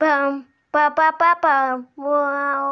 Bum, ba ba ba bum. Wow.